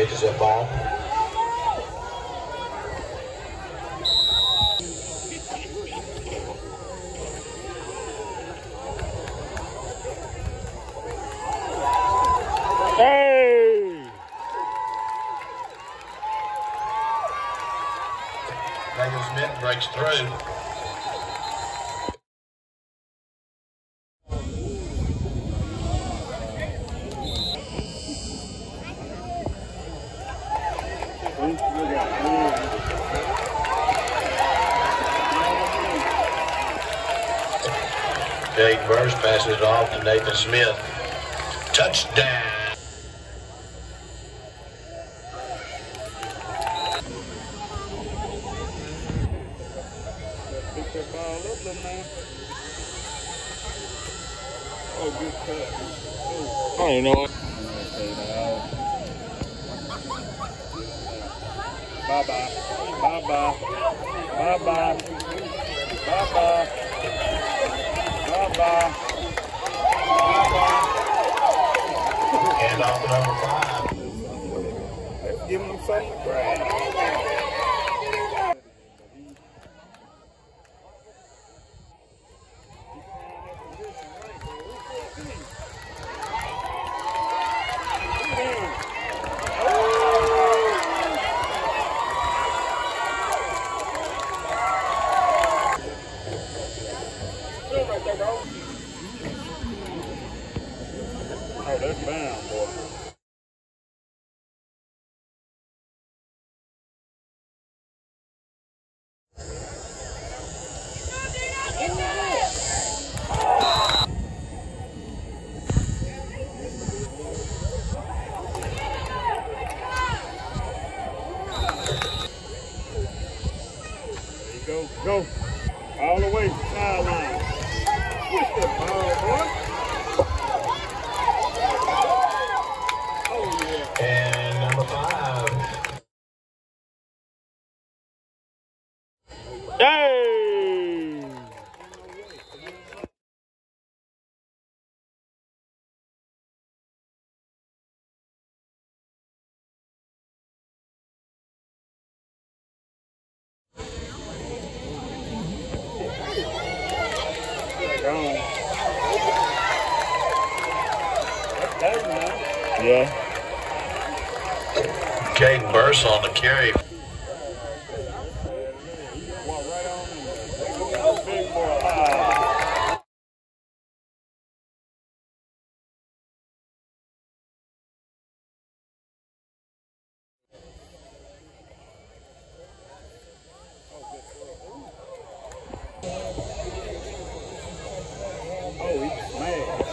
Catches that ball. Hey! Smith breaks through. Jake Burst passes it off to Nathan Smith. Touchdown. Pick that ball up, little man. Oh, good cut. Oh. I don't even know what. Bye bye. Bye bye. Bye bye. Bye bye. Hand off to number five. Let's give him something to grab. Oh, that's bound, boy. There you go. All the way. Sideline. That ball, boy. Oh, yeah. And number five. Hey! Gone. That's nice. Yeah. Jake Burst on the carry. Walk right on in. Big boy. Ah. Oh, he's mad.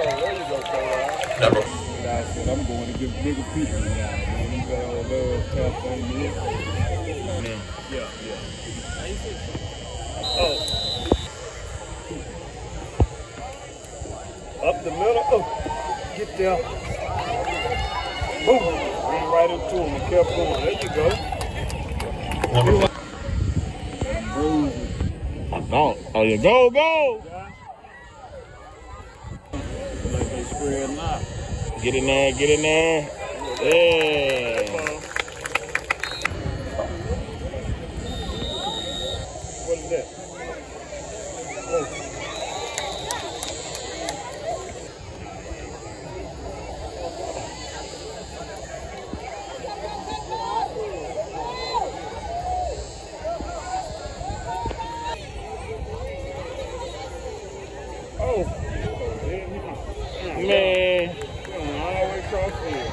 There you go, Carl. Number I said I'm going to give bigger people now. Man, you got all love, tap thing here. Yeah, yeah. Oh. Up the middle. Oh, get there. Boom. Ran right into him and kept going. There you go. number five. Oh, yeah. Go, go. Like they spread now. Get in there, get in there. Yeah. What is that? Oh. Oh. Man. All the way across field.